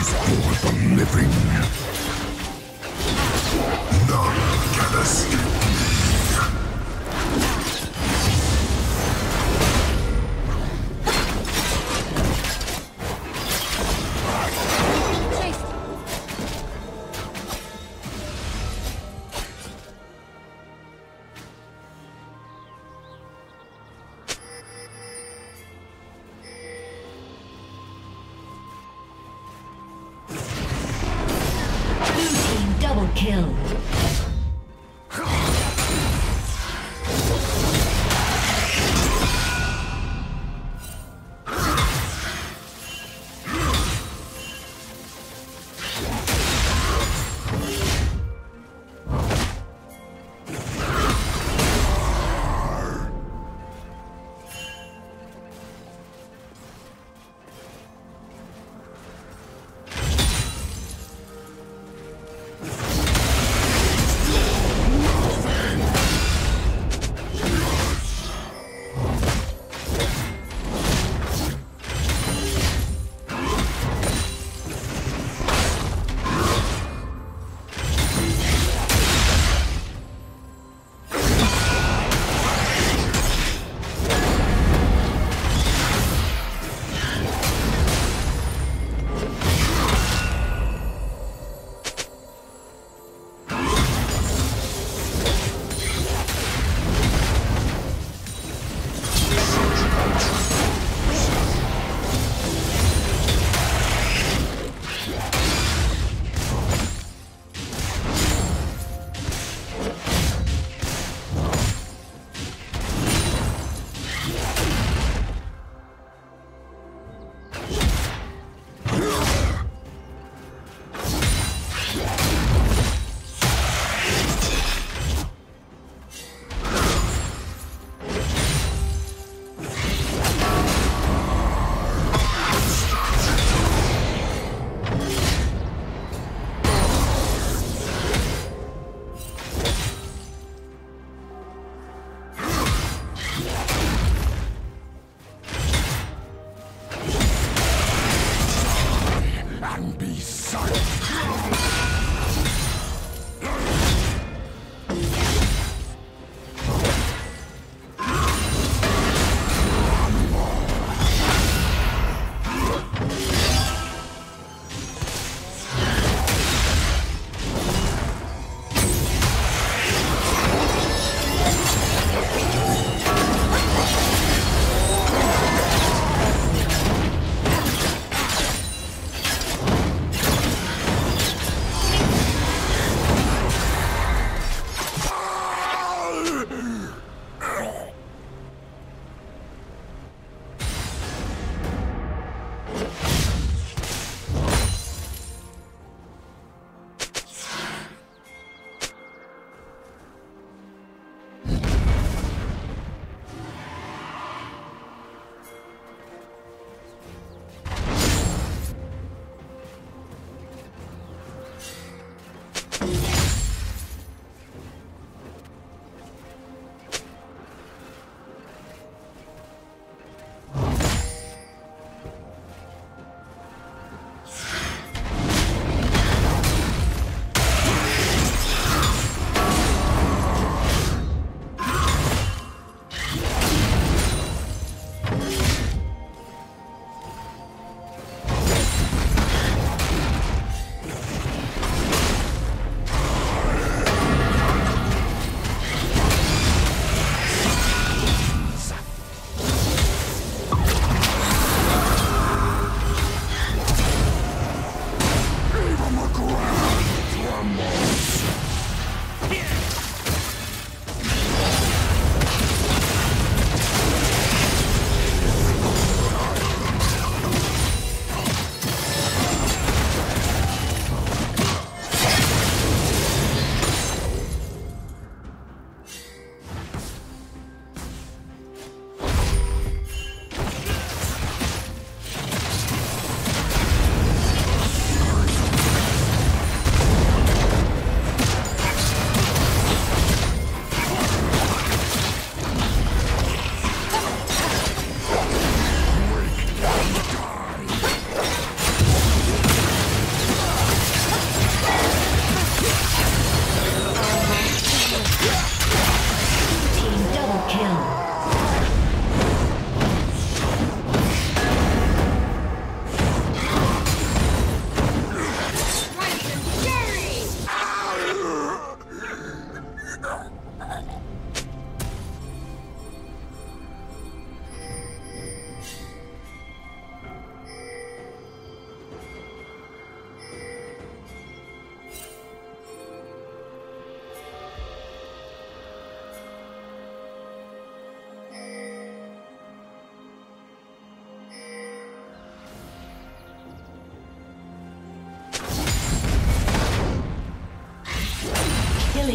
is for the living. None can escape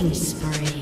Killing spree.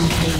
Rampage.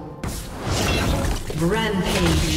Rampage.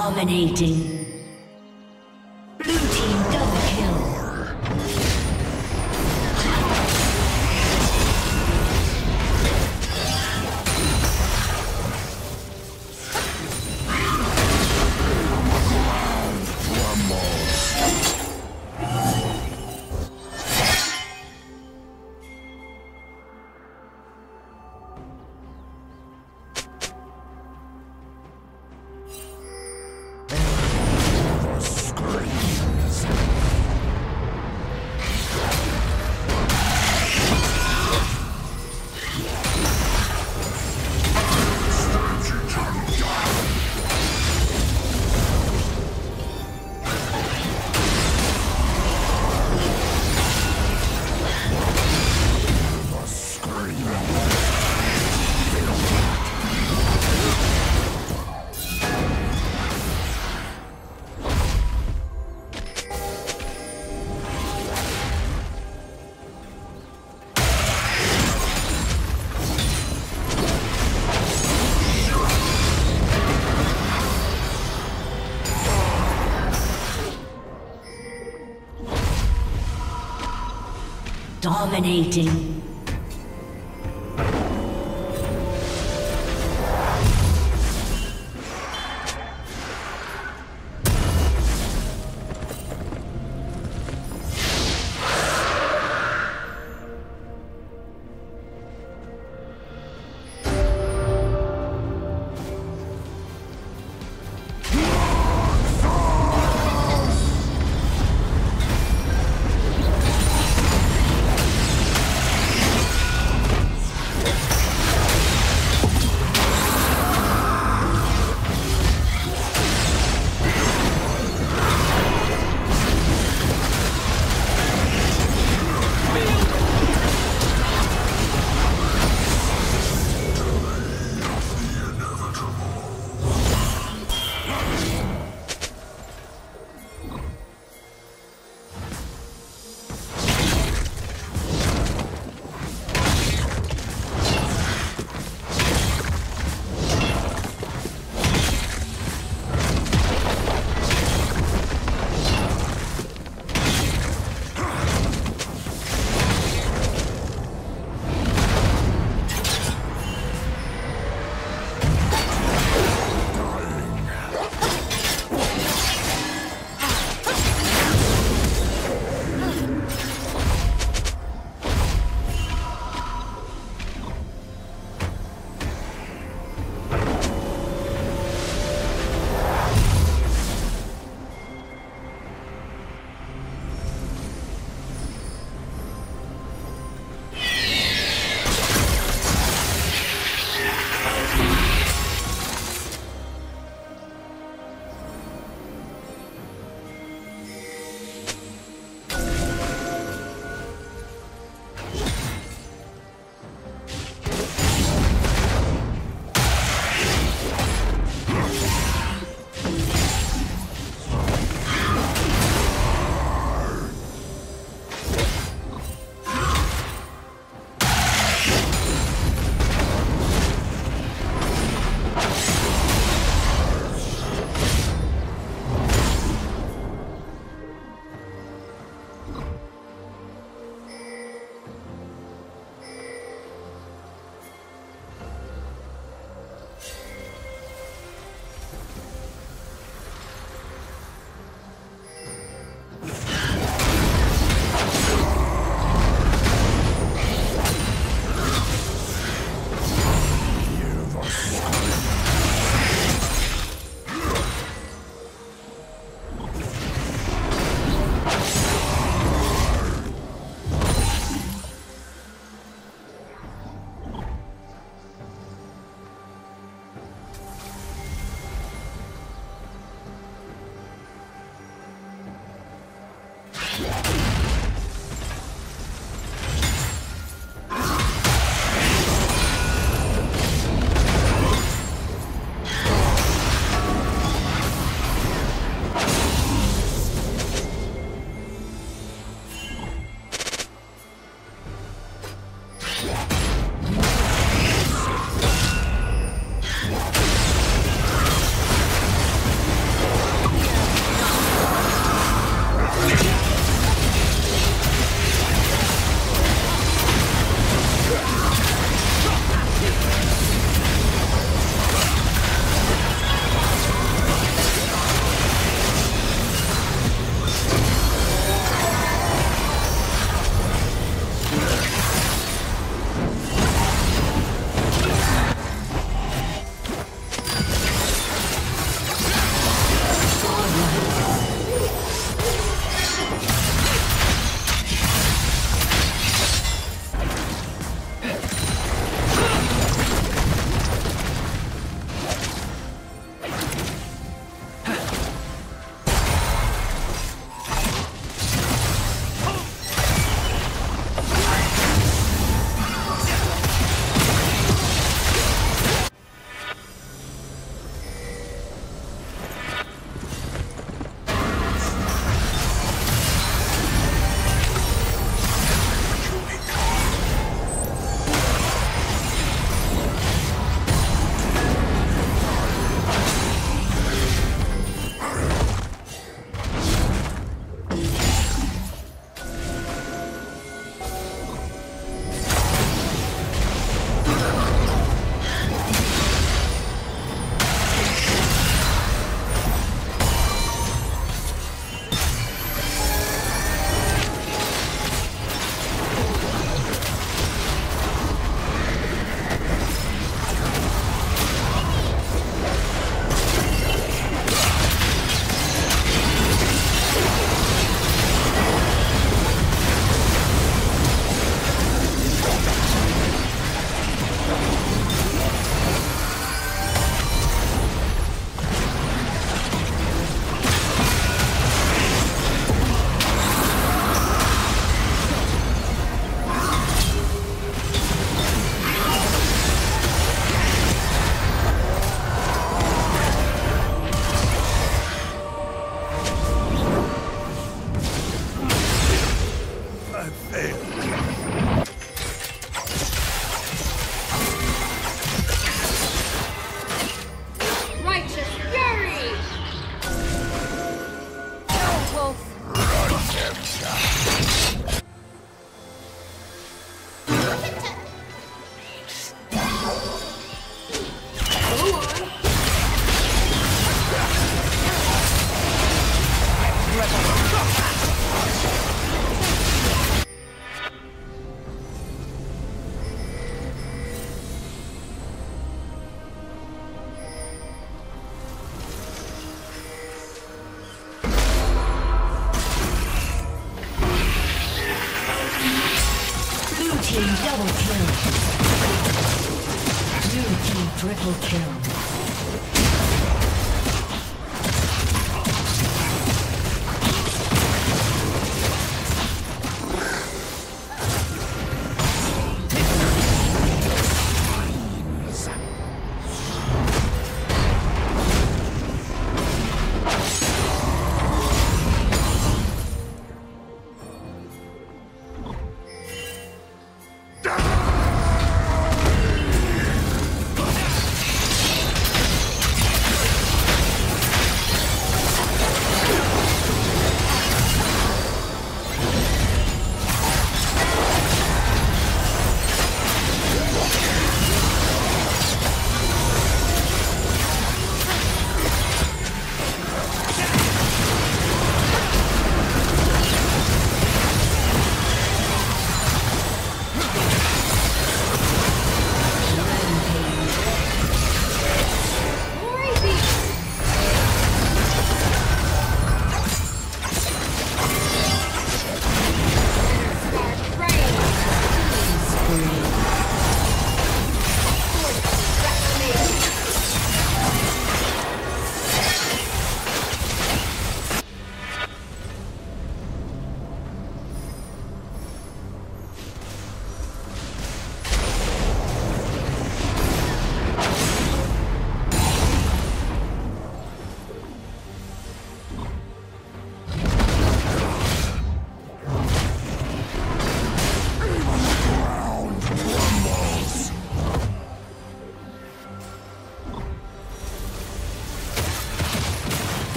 Dominating. Dominating.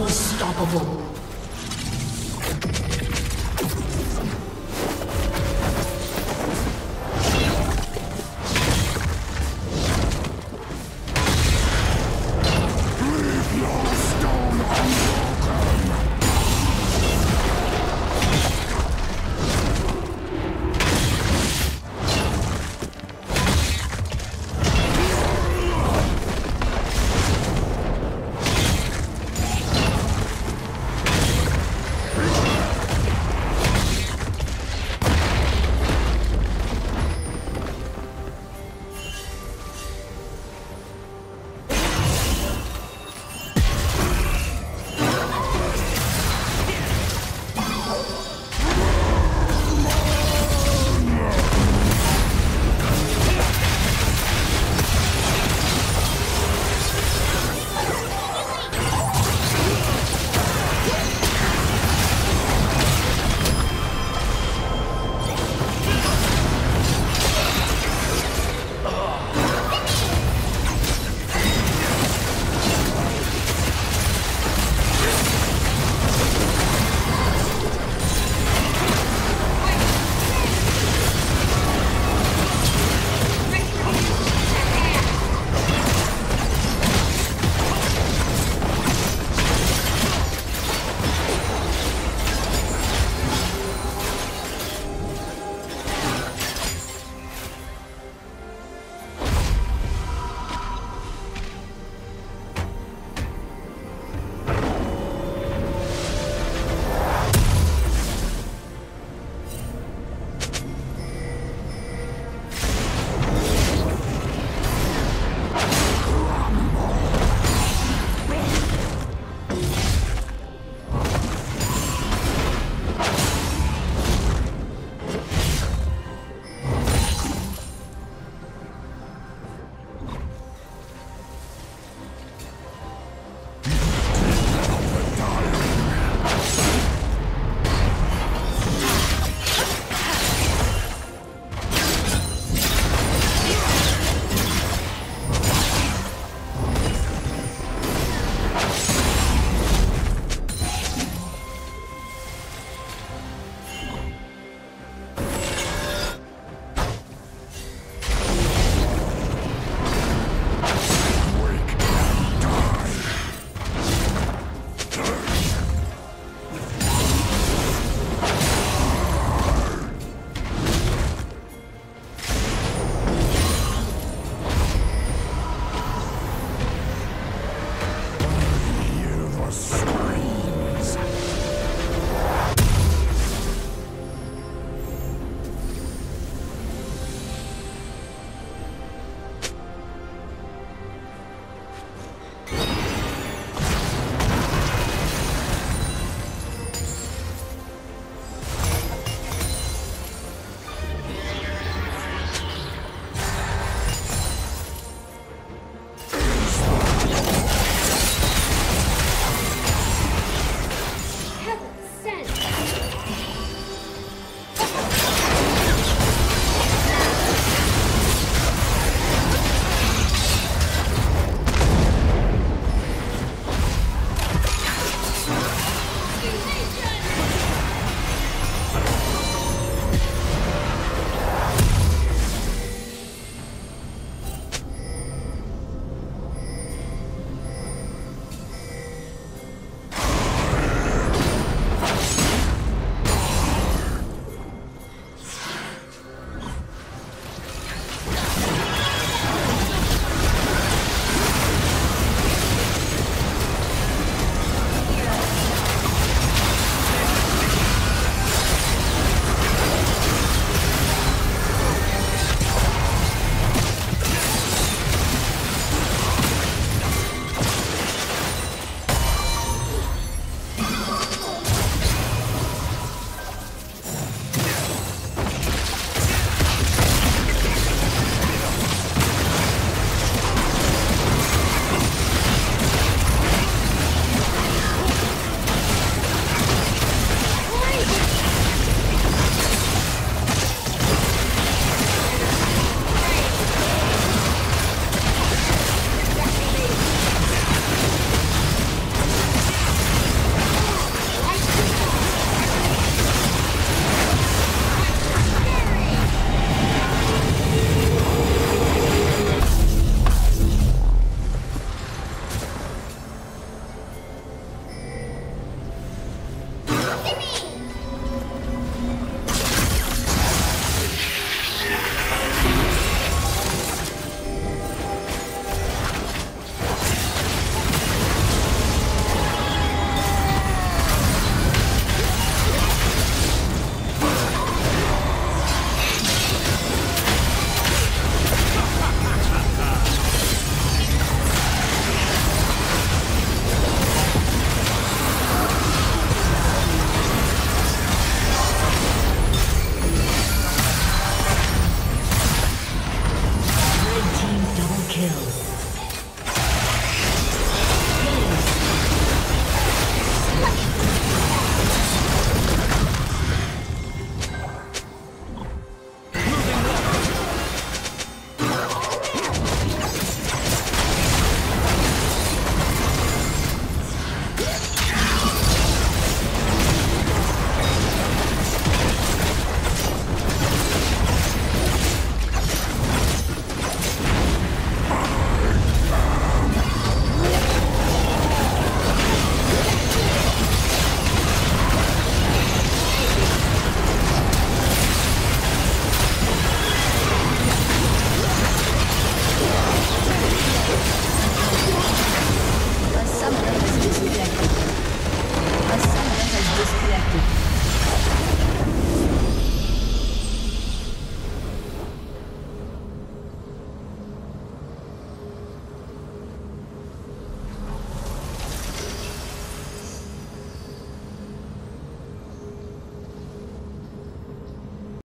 Unstoppable.